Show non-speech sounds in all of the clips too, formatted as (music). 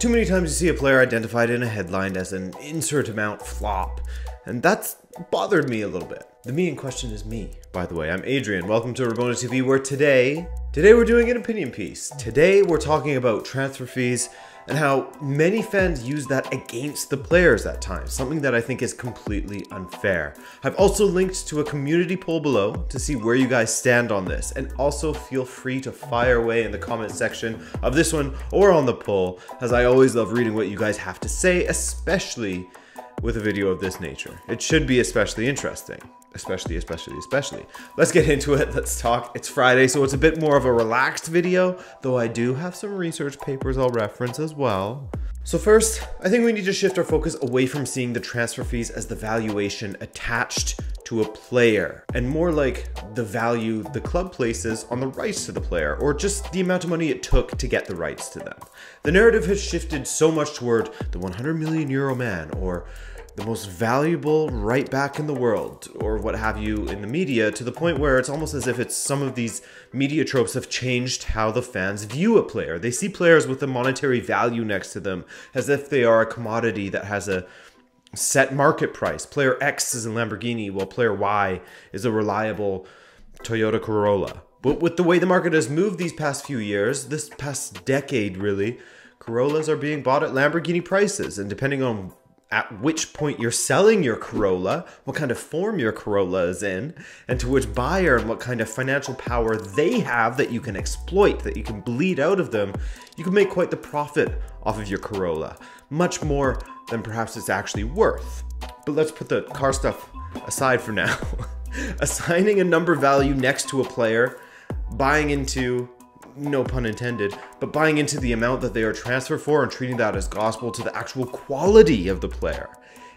Too many times you see a player identified in a headline as an insert amount flop, and that's bothered me a little bit. The me in question is me, by the way. I'm Adrian. Welcome to Rabona TV, where today, today we're doing an opinion piece. Today we're talking about transfer fees and how many fans use that against the players at times, something that I think is completely unfair. I've also linked to a community poll below to see where you guys stand on this, and also feel free to fire away in the comment section of this one or on the poll, as I always love reading what you guys have to say, especially with a video of this nature. It should be especially interesting. Especially, especially, especially. Let's get into it. Let's talk. It's Friday, so it's a bit more of a relaxed video, though I do have some research papers I'll reference as well. So first, I think we need to shift our focus away from seeing the transfer fees as the valuation attached to a player and more like the value the club places on the rights to the player or just the amount of money it took to get the rights to them. The narrative has shifted so much toward the 100 million euro man or the most valuable right back in the world, or what have you in the media, to the point where it's almost as if it's some of these media tropes have changed how the fans view a player. They see players with a monetary value next to them as if they are a commodity that has a set market price. Player X is a Lamborghini, while player Y is a reliable Toyota Corolla. But with the way the market has moved these past few years, this past decade really, Corollas are being bought at Lamborghini prices, and depending on at which point you're selling your Corolla, what kind of form your Corolla is in, and to which buyer and what kind of financial power they have that you can exploit, that you can bleed out of them, you can make quite the profit off of your Corolla. Much more than perhaps it's actually worth. But let's put the car stuff aside for now. (laughs) Assigning a number value next to a player, buying into no pun intended, but buying into the amount that they are transferred for and treating that as gospel to the actual quality of the player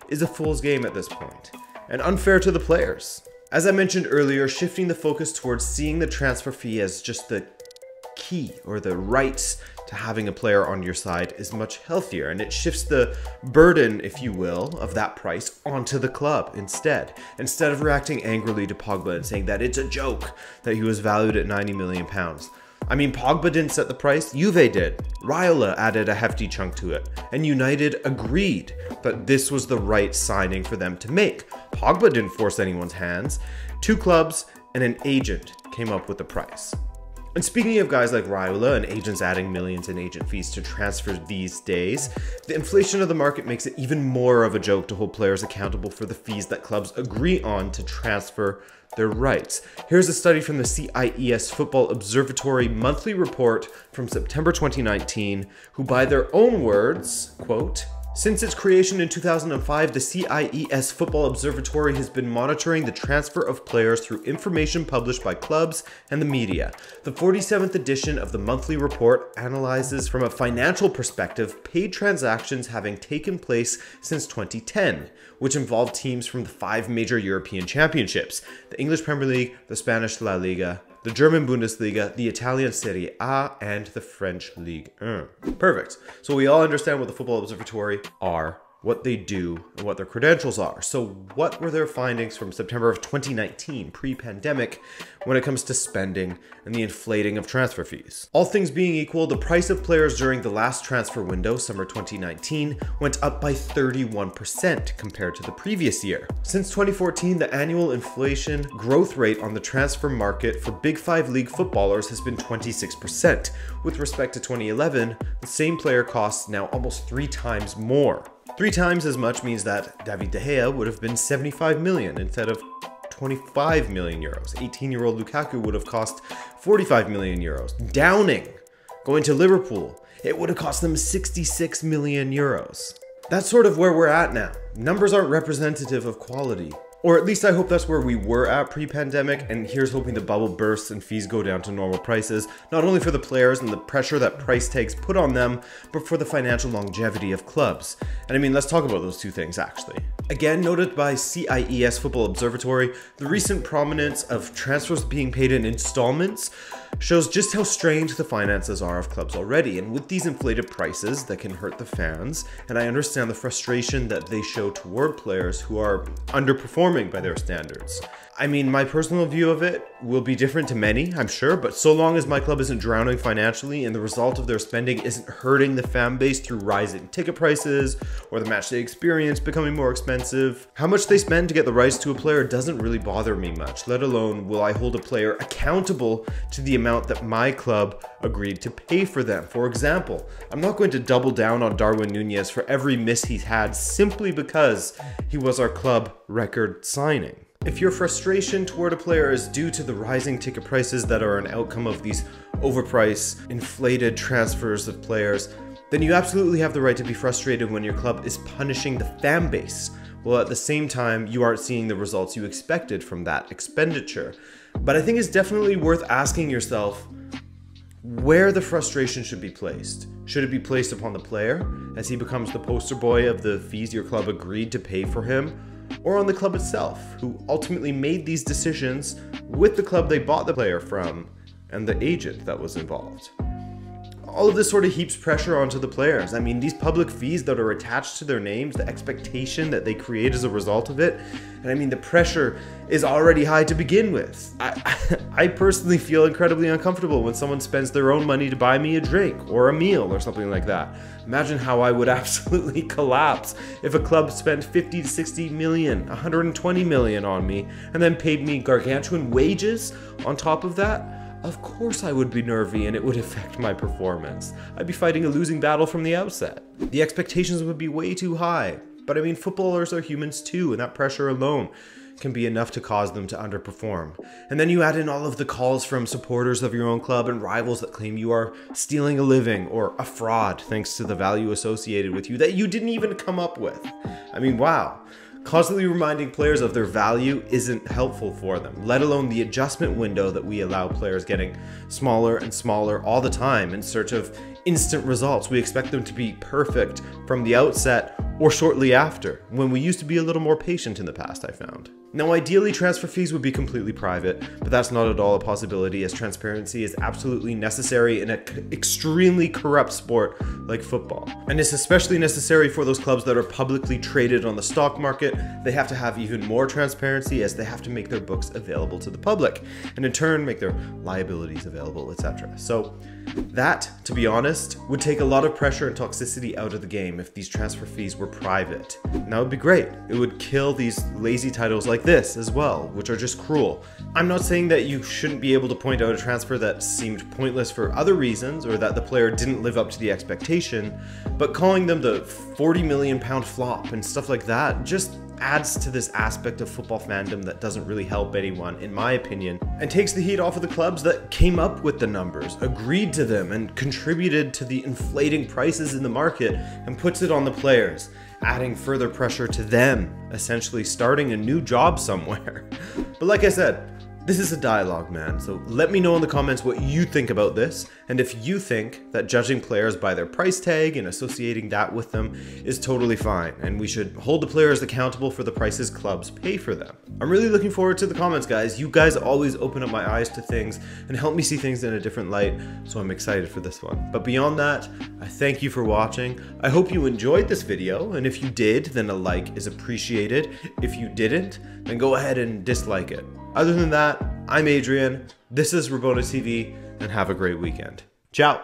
is a fool's game at this point, and unfair to the players. As I mentioned earlier, shifting the focus towards seeing the transfer fee as just the key or the rights to having a player on your side is much healthier and it shifts the burden, if you will, of that price onto the club instead. Instead of reacting angrily to Pogba and saying that it's a joke that he was valued at 90 million pounds. I mean, Pogba didn't set the price, Juve did. Raiola added a hefty chunk to it, and United agreed that this was the right signing for them to make. Pogba didn't force anyone's hands. Two clubs and an agent came up with the price. And speaking of guys like Raiola and agents adding millions in agent fees to transfers these days, the inflation of the market makes it even more of a joke to hold players accountable for the fees that clubs agree on to transfer their rights. Here's a study from the CIES Football Observatory monthly report from September 2019, who by their own words, quote, since its creation in 2005, the CIES Football Observatory has been monitoring the transfer of players through information published by clubs and the media. The 47th edition of the monthly report analyzes from a financial perspective paid transactions having taken place since 2010, which involved teams from the five major European championships, the English Premier League, the Spanish La Liga, the German Bundesliga, the Italian Serie A, and the French Ligue 1. Perfect. So we all understand what the Football Observatory are what they do, and what their credentials are. So, what were their findings from September of 2019, pre pandemic, when it comes to spending and the inflating of transfer fees? All things being equal, the price of players during the last transfer window, summer 2019, went up by 31% compared to the previous year. Since 2014, the annual inflation growth rate on the transfer market for Big Five League footballers has been 26%. With respect to 2011, the same player costs now almost three times more. Three times as much means that David De Gea would have been 75 million instead of 25 million euros. 18-year-old Lukaku would have cost 45 million euros. Downing, going to Liverpool, it would have cost them 66 million euros. That's sort of where we're at now. Numbers aren't representative of quality. Or at least I hope that's where we were at pre-pandemic, and here's hoping the bubble bursts and fees go down to normal prices, not only for the players and the pressure that price tags put on them, but for the financial longevity of clubs. And I mean, let's talk about those two things actually. Again, noted by CIES Football Observatory, the recent prominence of transfers being paid in installments shows just how strange the finances are of clubs already. And with these inflated prices that can hurt the fans, and I understand the frustration that they show toward players who are underperforming by their standards. I mean, my personal view of it will be different to many, I'm sure, but so long as my club isn't drowning financially and the result of their spending isn't hurting the fan base through rising ticket prices or the matchday experience becoming more expensive, how much they spend to get the rights to a player doesn't really bother me much, let alone will I hold a player accountable to the amount that my club agreed to pay for them. For example, I'm not going to double down on Darwin Nunez for every miss he's had simply because he was our club record signing. If your frustration toward a player is due to the rising ticket prices that are an outcome of these overpriced, inflated transfers of players, then you absolutely have the right to be frustrated when your club is punishing the fan base, while at the same time you aren't seeing the results you expected from that expenditure. But I think it's definitely worth asking yourself where the frustration should be placed. Should it be placed upon the player, as he becomes the poster boy of the fees your club agreed to pay for him? or on the club itself, who ultimately made these decisions with the club they bought the player from and the agent that was involved. All of this sort of heaps pressure onto the players. I mean, these public fees that are attached to their names, the expectation that they create as a result of it, and I mean, the pressure is already high to begin with. I, (laughs) I personally feel incredibly uncomfortable when someone spends their own money to buy me a drink or a meal or something like that. Imagine how I would (laughs) absolutely collapse if a club spent 50 to 60 million, 120 million on me, and then paid me gargantuan wages on top of that. Of course I would be nervy and it would affect my performance. I'd be fighting a losing battle from the outset. The expectations would be way too high. But I mean, footballers are humans too, and that pressure alone can be enough to cause them to underperform. And then you add in all of the calls from supporters of your own club and rivals that claim you are stealing a living or a fraud thanks to the value associated with you that you didn't even come up with. I mean, wow. Constantly reminding players of their value isn't helpful for them, let alone the adjustment window that we allow players getting smaller and smaller all the time in search of instant results. We expect them to be perfect from the outset or shortly after, when we used to be a little more patient in the past, I found. Now, ideally, transfer fees would be completely private, but that's not at all a possibility as transparency is absolutely necessary in an extremely corrupt sport like football. And it's especially necessary for those clubs that are publicly traded on the stock market. They have to have even more transparency as they have to make their books available to the public, and in turn, make their liabilities available, etc. So, that, to be honest, would take a lot of pressure and toxicity out of the game if these transfer fees were private. And that would be great. It would kill these lazy titles like this as well, which are just cruel. I'm not saying that you shouldn't be able to point out a transfer that seemed pointless for other reasons or that the player didn't live up to the expectation, but calling them the 40 million pound flop and stuff like that just adds to this aspect of football fandom that doesn't really help anyone, in my opinion, and takes the heat off of the clubs that came up with the numbers, agreed to them, and contributed to the inflating prices in the market, and puts it on the players, adding further pressure to them, essentially starting a new job somewhere. (laughs) But like I said, this is a dialogue, man, so let me know in the comments what you think about this, and if you think that judging players by their price tag and associating that with them is totally fine, and we should hold the players accountable for the prices clubs pay for them. I'm really looking forward to the comments, guys. You guys always open up my eyes to things and help me see things in a different light, so I'm excited for this one. But beyond that, I thank you for watching. I hope you enjoyed this video, and if you did, then a like is appreciated. If you didn't, then go ahead and dislike it. Other than that, I'm Adrian, this is Rabona TV, and have a great weekend. Ciao!